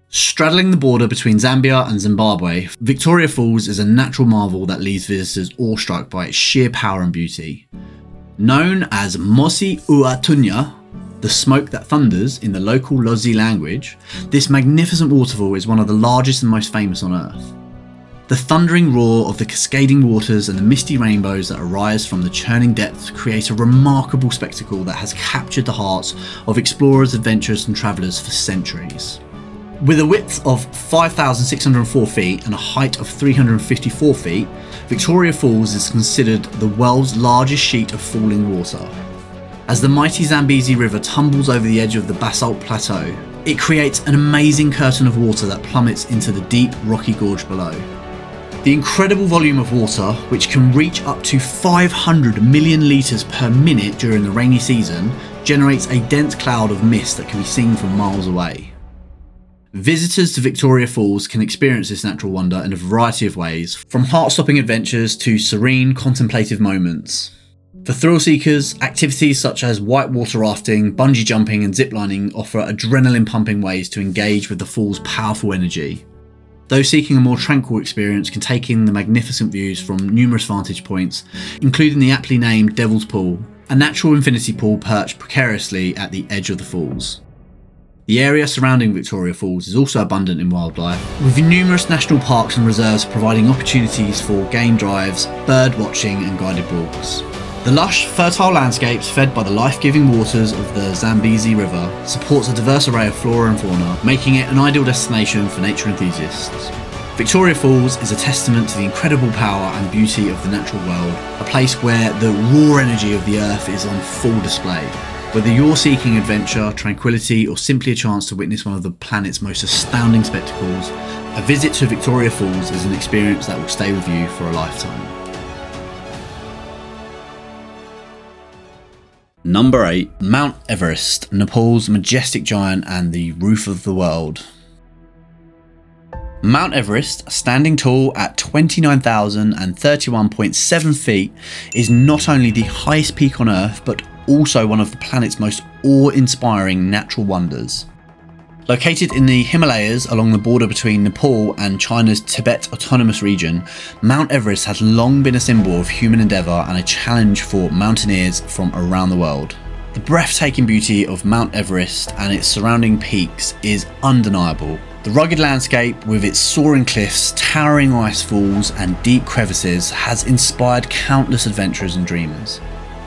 Straddling the border between Zambia and Zimbabwe, Victoria Falls is a natural marvel that leaves visitors awestruck by its sheer power and beauty. Known as Mosi-oa-Tunya, the smoke that thunders in the local Lozi language, this magnificent waterfall is one of the largest and most famous on Earth. The thundering roar of the cascading waters and the misty rainbows that arise from the churning depths create a remarkable spectacle that has captured the hearts of explorers, adventurers and travellers for centuries. With a width of 5,604 feet and a height of 354 feet, Victoria Falls is considered the world's largest sheet of falling water. As the mighty Zambezi River tumbles over the edge of the basalt plateau, it creates an amazing curtain of water that plummets into the deep rocky gorge below. The incredible volume of water, which can reach up to 500 million litres per minute during the rainy season, generates a dense cloud of mist that can be seen from miles away. Visitors to Victoria Falls can experience this natural wonder in a variety of ways, from heart-stopping adventures to serene contemplative moments. For thrill seekers, activities such as whitewater rafting, bungee jumping and ziplining offer adrenaline pumping ways to engage with the fall's powerful energy. Those seeking a more tranquil experience can take in the magnificent views from numerous vantage points, including the aptly named Devil's Pool, a natural infinity pool perched precariously at the edge of the falls. The area surrounding Victoria Falls is also abundant in wildlife, with numerous national parks and reserves providing opportunities for game drives, bird watching and guided walks. The lush, fertile landscapes fed by the life-giving waters of the Zambezi River supports a diverse array of flora and fauna, making it an ideal destination for nature enthusiasts. Victoria Falls is a testament to the incredible power and beauty of the natural world, a place where the raw energy of the earth is on full display. Whether you're seeking adventure, tranquility, or simply a chance to witness one of the planet's most astounding spectacles, a visit to Victoria Falls is an experience that will stay with you for a lifetime. Number 8. Mount Everest, Nepal's majestic giant and the roof of the world. Mount Everest, standing tall at 29,031.7 feet, is not only the highest peak on Earth but also one of the planet's most awe-inspiring natural wonders. Located in the Himalayas along the border between Nepal and China's Tibet Autonomous Region, Mount Everest has long been a symbol of human endeavour and a challenge for mountaineers from around the world. The breathtaking beauty of Mount Everest and its surrounding peaks is undeniable. The rugged landscape with its soaring cliffs, towering ice falls and deep crevices has inspired countless adventurers and dreamers.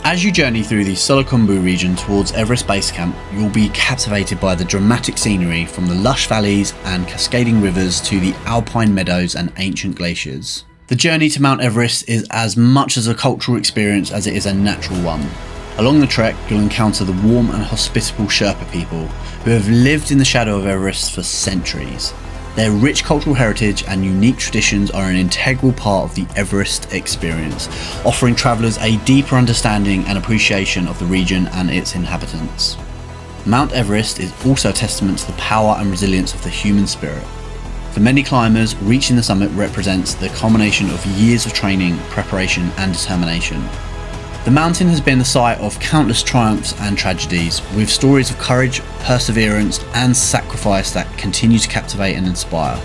As you journey through the Solukhumbu region towards Everest Base Camp, you'll be captivated by the dramatic scenery from the lush valleys and cascading rivers to the alpine meadows and ancient glaciers. The journey to Mount Everest is as much as a cultural experience as it is a natural one. Along the trek, you'll encounter the warm and hospitable Sherpa people who have lived in the shadow of Everest for centuries. Their rich cultural heritage and unique traditions are an integral part of the Everest experience, offering travellers a deeper understanding and appreciation of the region and its inhabitants. Mount Everest is also a testament to the power and resilience of the human spirit. For many climbers, reaching the summit represents the culmination of years of training, preparation, and determination. The mountain has been the site of countless triumphs and tragedies, with stories of courage, perseverance, and sacrifice that continue to captivate and inspire.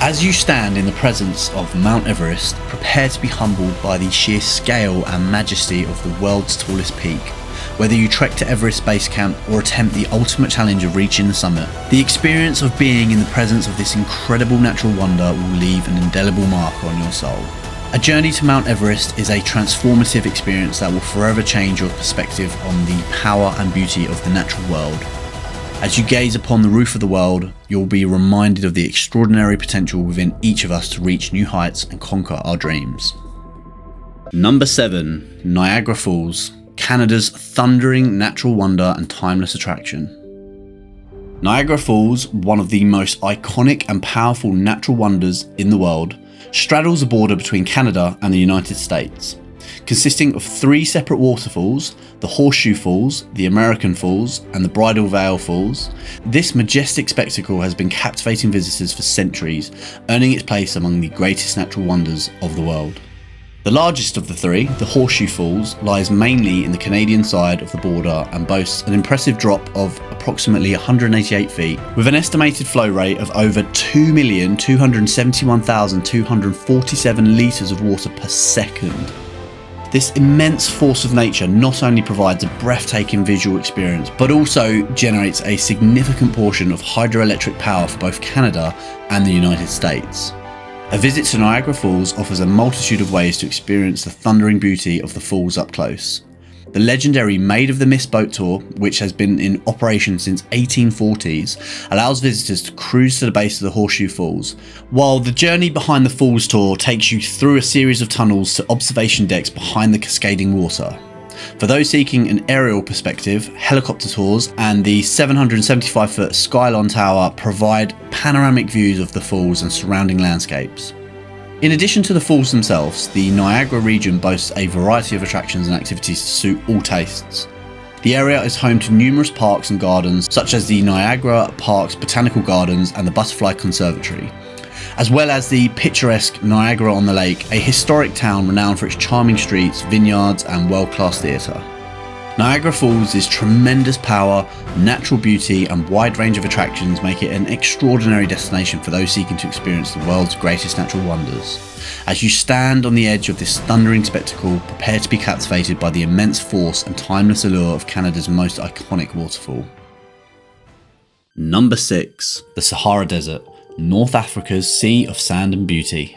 As you stand in the presence of Mount Everest, prepare to be humbled by the sheer scale and majesty of the world's tallest peak. Whether you trek to Everest Base Camp or attempt the ultimate challenge of reaching the summit, the experience of being in the presence of this incredible natural wonder will leave an indelible mark on your soul. A journey to Mount Everest is a transformative experience that will forever change your perspective on the power and beauty of the natural world. As you gaze upon the roof of the world, you'll be reminded of the extraordinary potential within each of us to reach new heights and conquer our dreams. Number 7 Niagara Falls, Canada's thundering natural wonder and timeless attraction. Niagara Falls, one of the most iconic and powerful natural wonders in the world, straddles the border between Canada and the United States. Consisting of three separate waterfalls, the Horseshoe Falls, the American Falls, and the Bridal Veil Falls, this majestic spectacle has been captivating visitors for centuries, earning its place among the greatest natural wonders of the world. The largest of the three, the Horseshoe Falls, lies mainly in the Canadian side of the border and boasts an impressive drop of approximately 188 feet, with an estimated flow rate of over 2,271,247 litres of water per second. This immense force of nature not only provides a breathtaking visual experience, but also generates a significant portion of hydroelectric power for both Canada and the United States. A visit to Niagara Falls offers a multitude of ways to experience the thundering beauty of the falls up close. The legendary Maid of the Mist boat tour, which has been in operation since 1840s, allows visitors to cruise to the base of the Horseshoe Falls, while the Journey Behind the Falls tour takes you through a series of tunnels to observation decks behind the cascading water. For those seeking an aerial perspective, helicopter tours and the 775 foot Skylon Tower provide panoramic views of the falls and surrounding landscapes. In addition to the falls themselves, the Niagara region boasts a variety of attractions and activities to suit all tastes. The area is home to numerous parks and gardens, such as the Niagara Parks Botanical Gardens and the Butterfly Conservatory, as well as the picturesque Niagara on the Lake, a historic town renowned for its charming streets, vineyards, and world class theatre. Niagara Falls' is tremendous power, natural beauty, and wide range of attractions make it an extraordinary destination for those seeking to experience the world's greatest natural wonders. As you stand on the edge of this thundering spectacle, prepare to be captivated by the immense force and timeless allure of Canada's most iconic waterfall. Number 6 The Sahara Desert North Africa's Sea of Sand and Beauty.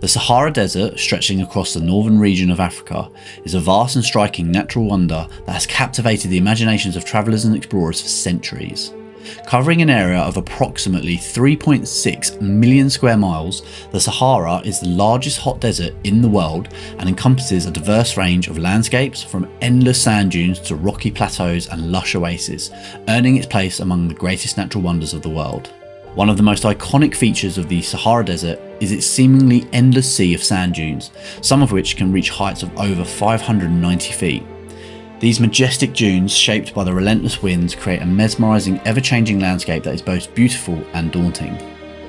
The Sahara Desert, stretching across the northern region of Africa, is a vast and striking natural wonder that has captivated the imaginations of travellers and explorers for centuries. Covering an area of approximately 3.6 million square miles, the Sahara is the largest hot desert in the world and encompasses a diverse range of landscapes from endless sand dunes to rocky plateaus and lush oases, earning its place among the greatest natural wonders of the world. One of the most iconic features of the Sahara Desert is its seemingly endless sea of sand dunes, some of which can reach heights of over 590 feet. These majestic dunes, shaped by the relentless winds, create a mesmerising, ever-changing landscape that is both beautiful and daunting.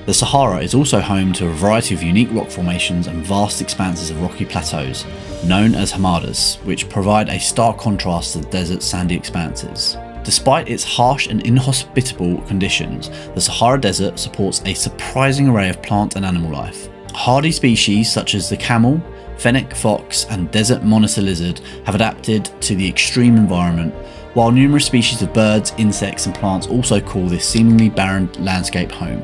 The Sahara is also home to a variety of unique rock formations and vast expanses of rocky plateaus, known as hamadas, which provide a stark contrast to the desert's sandy expanses. Despite its harsh and inhospitable conditions, the Sahara Desert supports a surprising array of plant and animal life. Hardy species such as the camel, fennec fox and desert monitor lizard have adapted to the extreme environment, while numerous species of birds, insects and plants also call this seemingly barren landscape home.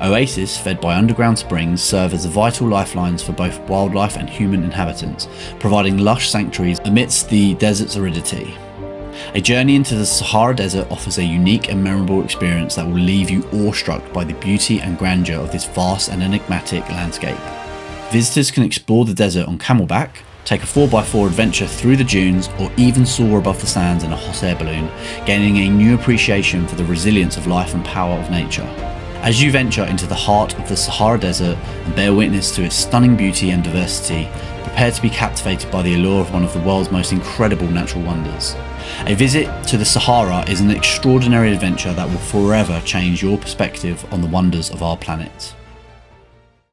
Oases fed by underground springs serve as vital lifelines for both wildlife and human inhabitants, providing lush sanctuaries amidst the desert's aridity. A journey into the Sahara Desert offers a unique and memorable experience that will leave you awestruck by the beauty and grandeur of this vast and enigmatic landscape. Visitors can explore the desert on camelback, take a 4x4 adventure through the dunes, or even soar above the sands in a hot air balloon, gaining a new appreciation for the resilience of life and power of nature. As you venture into the heart of the Sahara Desert and bear witness to its stunning beauty and diversity, prepare to be captivated by the allure of one of the world's most incredible natural wonders. A visit to the Sahara is an extraordinary adventure that will forever change your perspective on the wonders of our planet.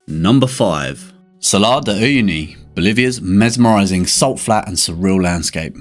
Number 5. Salar de Uyuni, Bolivia's mesmerising salt flat and surreal landscape.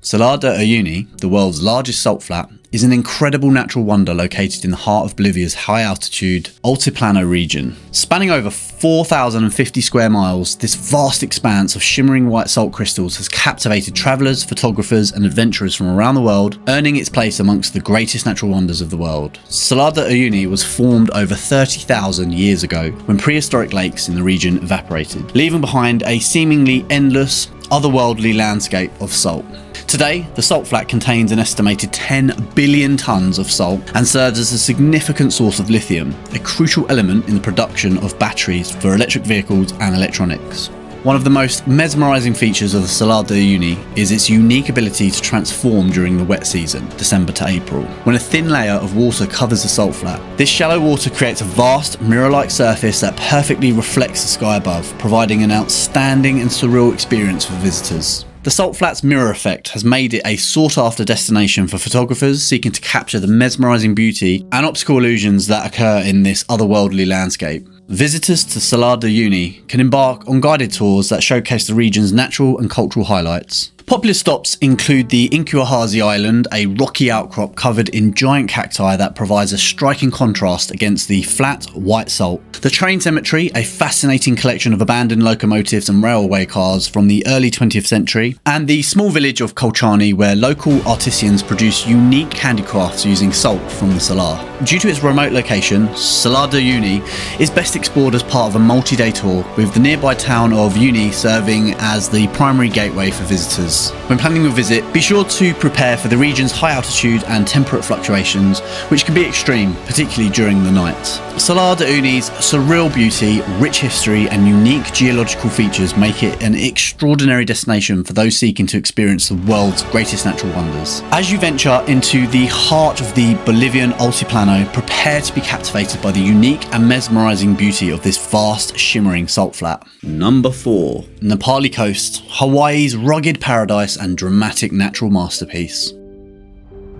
Salar de Uyuni, the world's largest salt flat, is an incredible natural wonder located in the heart of Bolivia's high altitude Altiplano region. Spanning over 4,050 square miles, this vast expanse of shimmering white salt crystals has captivated travellers, photographers and adventurers from around the world, earning its place amongst the greatest natural wonders of the world. Salar de Uyuni was formed over 30,000 years ago when prehistoric lakes in the region evaporated, leaving behind a seemingly endless, otherworldly landscape of salt. Today, the salt flat contains an estimated 10 billion tonnes of salt and serves as a significant source of lithium, a crucial element in the production of batteries for electric vehicles and electronics. One of the most mesmerising features of the Salar de is its unique ability to transform during the wet season, December to April. When a thin layer of water covers the salt flat, this shallow water creates a vast, mirror-like surface that perfectly reflects the sky above, providing an outstanding and surreal experience for visitors. The Salt Flats mirror effect has made it a sought after destination for photographers seeking to capture the mesmerising beauty and optical illusions that occur in this otherworldly landscape. Visitors to Salar de can embark on guided tours that showcase the region's natural and cultural highlights. Popular stops include the Incahuasi Island, a rocky outcrop covered in giant cacti that provides a striking contrast against the flat, white salt. The train cemetery, a fascinating collection of abandoned locomotives and railway cars from the early 20th century, and the small village of Colchani where local artisans produce unique handicrafts using salt from the Salar. Due to its remote location, Salar de Uyuni is best explored as part of a multi-day tour, with the nearby town of Uyuni serving as the primary gateway for visitors. When planning your visit, be sure to prepare for the region's high altitude and temperate fluctuations, which can be extreme, particularly during the night. Salar de Uyuni's surreal beauty, rich history, and unique geological features make it an extraordinary destination for those seeking to experience the world's greatest natural wonders. As you venture into the heart of the Bolivian Altiplano, prepare to be captivated by the unique and mesmerizing beauty of this vast, shimmering salt flat. Number 4. Na Pali Coast, Hawaii's rugged paradise and dramatic natural masterpiece.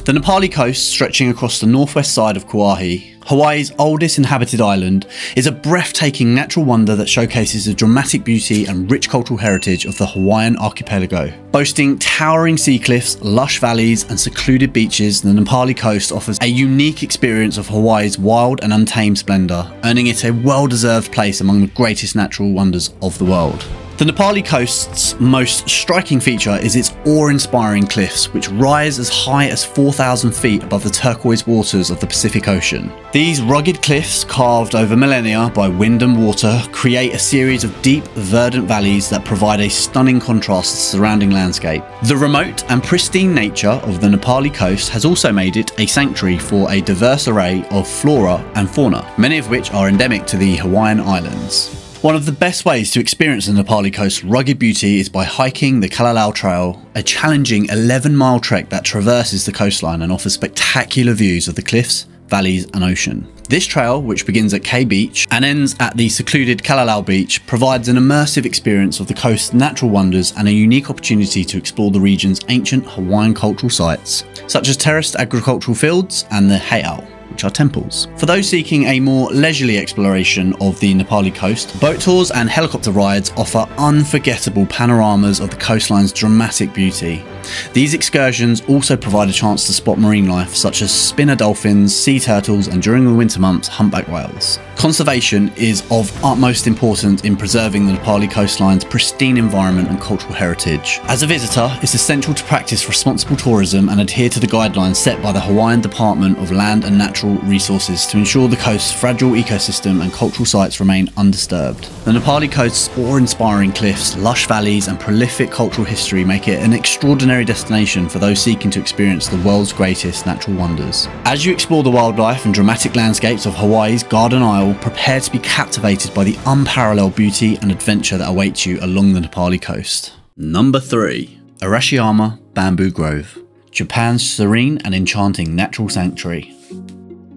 The Na Pali coast, stretching across the northwest side of Kauai, Hawaii's oldest inhabited island, is a breathtaking natural wonder that showcases the dramatic beauty and rich cultural heritage of the Hawaiian archipelago. Boasting towering sea cliffs, lush valleys, and secluded beaches, the Na Pali coast offers a unique experience of Hawaii's wild and untamed splendour, earning it a well-deserved place among the greatest natural wonders of the world. The Na Pali coast's most striking feature is its awe-inspiring cliffs, which rise as high as 4,000 feet above the turquoise waters of the Pacific Ocean. These rugged cliffs, carved over millennia by wind and water, create a series of deep, verdant valleys that provide a stunning contrast to the surrounding landscape. The remote and pristine nature of the Na Pali coast has also made it a sanctuary for a diverse array of flora and fauna, many of which are endemic to the Hawaiian Islands. One of the best ways to experience the Na Pali coast's rugged beauty is by hiking the Kalalau Trail, a challenging 11 mile trek that traverses the coastline and offers spectacular views of the cliffs, valleys and ocean. This trail, which begins at Ke'e Beach and ends at the secluded Kalalau Beach, provides an immersive experience of the coast's natural wonders and a unique opportunity to explore the region's ancient Hawaiian cultural sites, such as terraced agricultural fields and the heiau which are temples. For those seeking a more leisurely exploration of the Na Pali coast, boat tours and helicopter rides offer unforgettable panoramas of the coastline's dramatic beauty. These excursions also provide a chance to spot marine life such as spinner dolphins, sea turtles and during the winter months humpback whales. Conservation is of utmost importance in preserving the Na Pali coastline's pristine environment and cultural heritage. As a visitor, it's essential to practice responsible tourism and adhere to the guidelines set by the Hawaiian Department of Land and Natural Resources to ensure the coast's fragile ecosystem and cultural sites remain undisturbed. The Na Pali coast's awe-inspiring cliffs, lush valleys and prolific cultural history make it an extraordinary destination for those seeking to experience the world's greatest natural wonders. As you explore the wildlife and dramatic landscapes of Hawaii's Garden Isle Isle, prepare to be captivated by the unparalleled beauty and adventure that awaits you along the Na Pali coast. Number 3. Arashiyama Bamboo Grove, Japan's serene and enchanting natural sanctuary.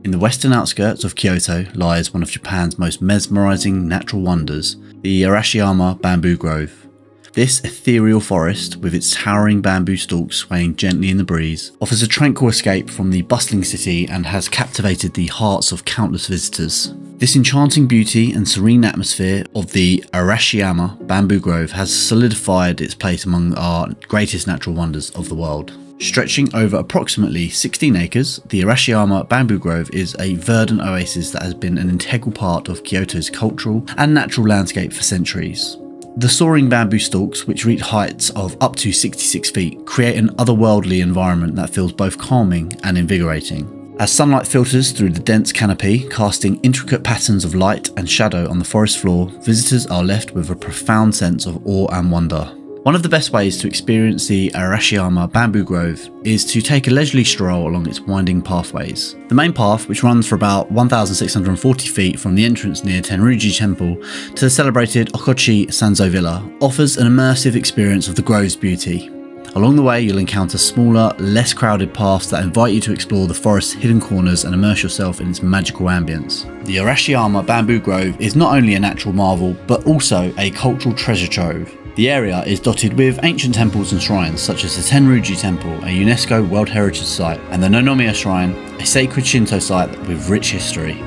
In the western outskirts of Kyoto lies one of Japan's most mesmerising natural wonders, the Arashiyama Bamboo Grove. This ethereal forest, with its towering bamboo stalks swaying gently in the breeze, offers a tranquil escape from the bustling city and has captivated the hearts of countless visitors. This enchanting beauty and serene atmosphere of the Arashiyama Bamboo Grove has solidified its place among our greatest natural wonders of the world. Stretching over approximately 16 acres, the Arashiyama Bamboo Grove is a verdant oasis that has been an integral part of Kyoto's cultural and natural landscape for centuries. The soaring bamboo stalks, which reach heights of up to 66 feet, create an otherworldly environment that feels both calming and invigorating. As sunlight filters through the dense canopy, casting intricate patterns of light and shadow on the forest floor, visitors are left with a profound sense of awe and wonder. One of the best ways to experience the Arashiyama Bamboo Grove is to take a leisurely stroll along its winding pathways. The main path, which runs for about 1,640 feet from the entrance near Tenryuji Temple to the celebrated Okochi Sanzo Villa, offers an immersive experience of the grove's beauty. Along the way, you'll encounter smaller, less crowded paths that invite you to explore the forest's hidden corners and immerse yourself in its magical ambience. The Arashiyama Bamboo Grove is not only a natural marvel, but also a cultural treasure trove. The area is dotted with ancient temples and shrines such as the Tenryuji Temple, a UNESCO World Heritage Site, and the Nonomiya Shrine, a sacred Shinto site with rich history.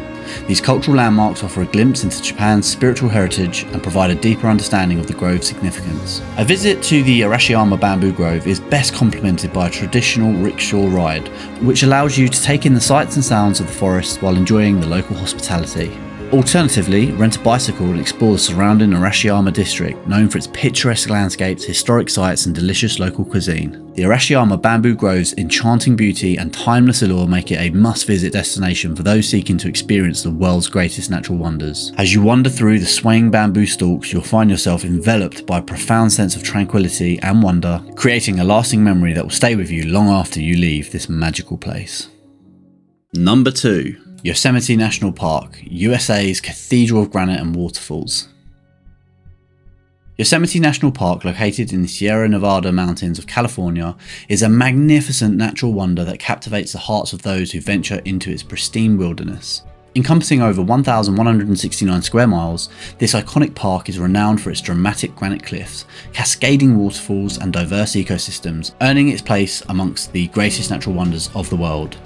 These cultural landmarks offer a glimpse into Japan's spiritual heritage and provide a deeper understanding of the grove's significance. A visit to the Arashiyama Bamboo Grove is best complemented by a traditional rickshaw ride, which allows you to take in the sights and sounds of the forest while enjoying the local hospitality. Alternatively, rent a bicycle and explore the surrounding Arashiyama district, known for its picturesque landscapes, historic sites, and delicious local cuisine. The Arashiyama Bamboo Grove's enchanting beauty and timeless allure make it a must visit destination for those seeking to experience the world's greatest natural wonders. As you wander through the swaying bamboo stalks, you'll find yourself enveloped by a profound sense of tranquility and wonder, creating a lasting memory that will stay with you long after you leave this magical place. Number 2 Yosemite National Park, USA's Cathedral of Granite and Waterfalls. Yosemite National Park, located in the Sierra Nevada mountains of California, is a magnificent natural wonder that captivates the hearts of those who venture into its pristine wilderness. Encompassing over 1,169 square miles, this iconic park is renowned for its dramatic granite cliffs, cascading waterfalls, and diverse ecosystems, earning its place amongst the greatest natural wonders of the world.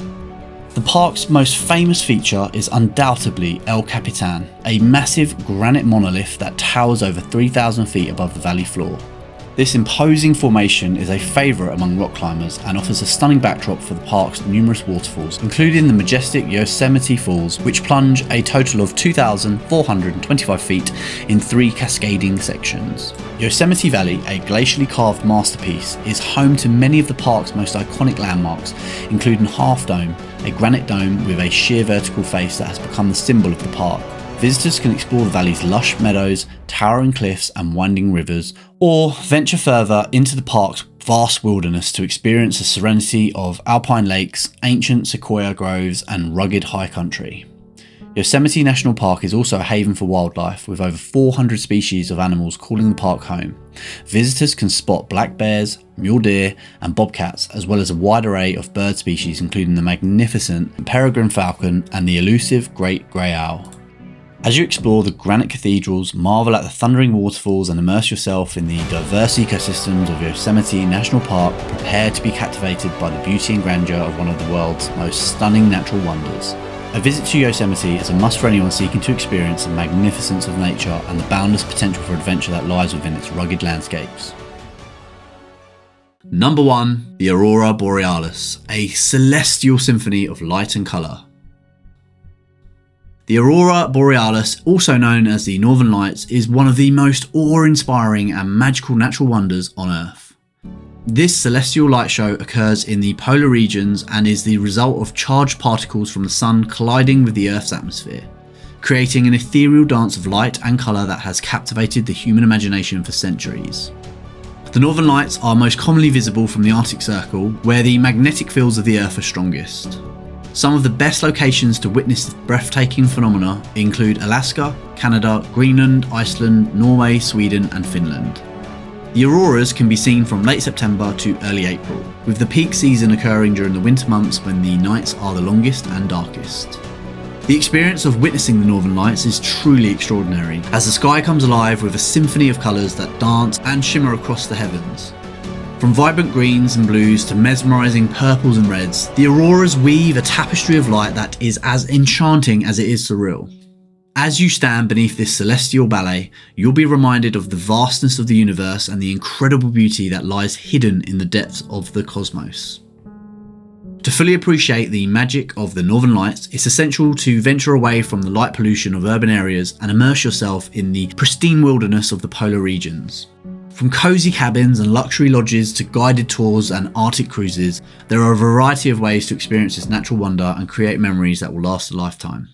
The park's most famous feature is undoubtedly El Capitan, a massive granite monolith that towers over 3,000 feet above the valley floor. This imposing formation is a favourite among rock climbers and offers a stunning backdrop for the park's numerous waterfalls, including the majestic Yosemite Falls, which plunge a total of 2,425 feet in three cascading sections. Yosemite Valley, a glacially carved masterpiece, is home to many of the park's most iconic landmarks, including Half Dome, a granite dome with a sheer vertical face that has become the symbol of the park. Visitors can explore the valley's lush meadows, towering cliffs, and winding rivers, or venture further into the park's vast wilderness to experience the serenity of alpine lakes, ancient sequoia groves, and rugged high country. Yosemite National Park is also a haven for wildlife, with over 400 species of animals calling the park home. Visitors can spot black bears, mule deer, and bobcats, as well as a wide array of bird species, including the magnificent peregrine falcon and the elusive great grey owl. As you explore the granite cathedrals, marvel at the thundering waterfalls, and immerse yourself in the diverse ecosystems of Yosemite National Park, prepare to be captivated by the beauty and grandeur of one of the world's most stunning natural wonders. A visit to Yosemite is a must for anyone seeking to experience the magnificence of nature and the boundless potential for adventure that lies within its rugged landscapes. Number 1. The Aurora Borealis, a celestial symphony of light and colour. The Aurora Borealis, also known as the Northern Lights, is one of the most awe-inspiring and magical natural wonders on Earth. This celestial light show occurs in the polar regions and is the result of charged particles from the Sun colliding with the Earth's atmosphere, creating an ethereal dance of light and colour that has captivated the human imagination for centuries. The Northern Lights are most commonly visible from the Arctic Circle, where the magnetic fields of the Earth are strongest. Some of the best locations to witness breathtaking phenomena include Alaska, Canada, Greenland, Iceland, Norway, Sweden and Finland. The auroras can be seen from late September to early April, with the peak season occurring during the winter months when the nights are the longest and darkest. The experience of witnessing the Northern Lights is truly extraordinary, as the sky comes alive with a symphony of colours that dance and shimmer across the heavens. From vibrant greens and blues to mesmerising purples and reds, the auroras weave a tapestry of light that is as enchanting as it is surreal. As you stand beneath this celestial ballet, you'll be reminded of the vastness of the universe and the incredible beauty that lies hidden in the depths of the cosmos. To fully appreciate the magic of the Northern Lights, it's essential to venture away from the light pollution of urban areas and immerse yourself in the pristine wilderness of the polar regions. From cosy cabins and luxury lodges to guided tours and Arctic cruises, there are a variety of ways to experience this natural wonder and create memories that will last a lifetime.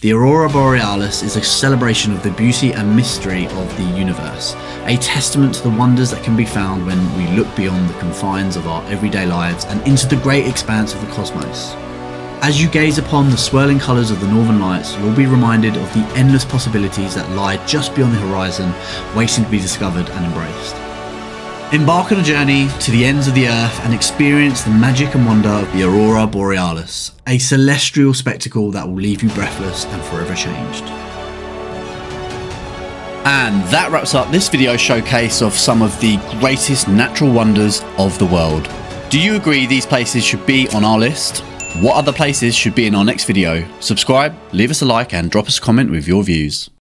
The Aurora Borealis is a celebration of the beauty and mystery of the universe, a testament to the wonders that can be found when we look beyond the confines of our everyday lives and into the great expanse of the cosmos. As you gaze upon the swirling colours of the northern lights, you'll be reminded of the endless possibilities that lie just beyond the horizon, waiting to be discovered and embraced. Embark on a journey to the ends of the earth and experience the magic and wonder of the Aurora Borealis, a celestial spectacle that will leave you breathless and forever changed. And that wraps up this video showcase of some of the greatest natural wonders of the world. Do you agree these places should be on our list? What other places should be in our next video? Subscribe, leave us a like and drop us a comment with your views.